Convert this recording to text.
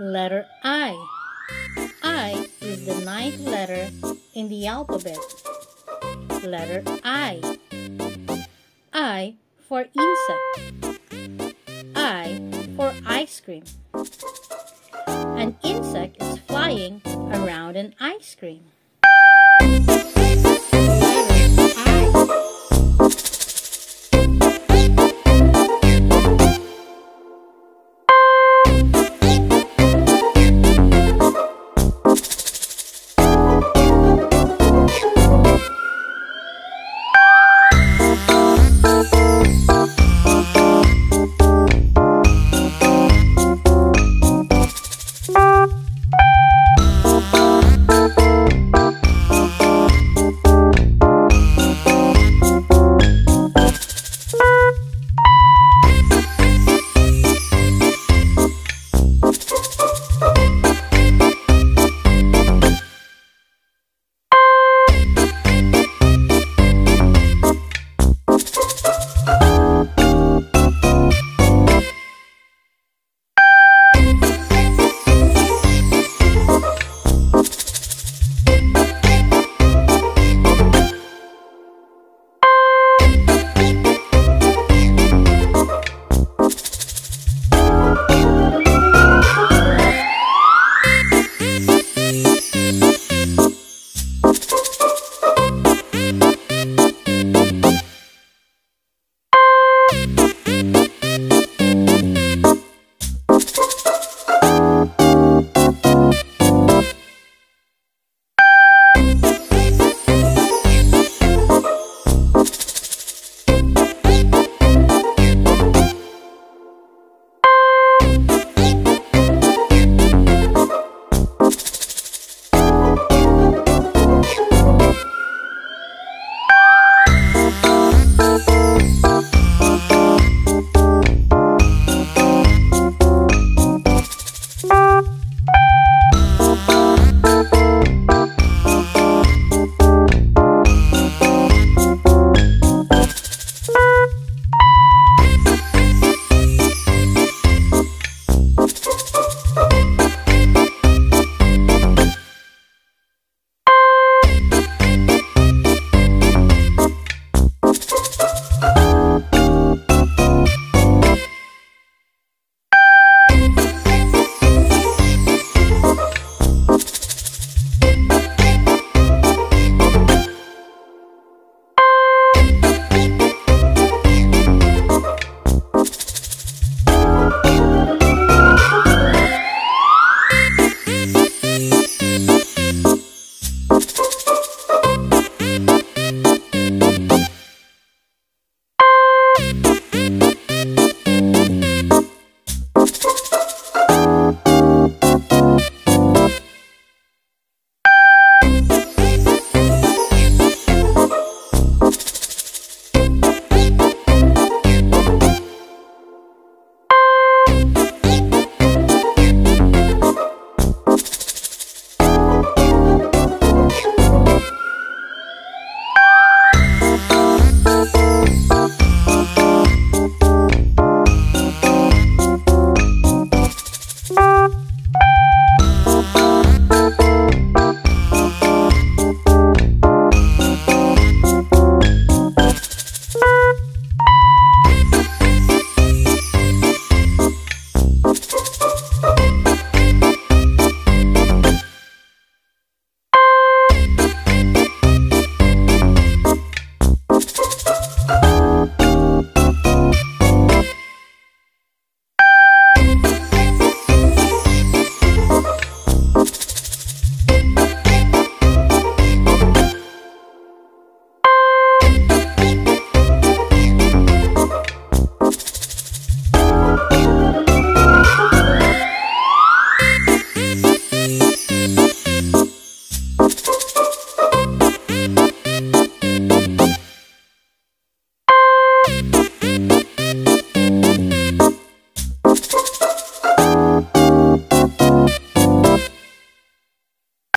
Letter I. I is the ninth letter in the alphabet. Letter I. I for insect. I for ice cream. An insect is flying around an ice cream.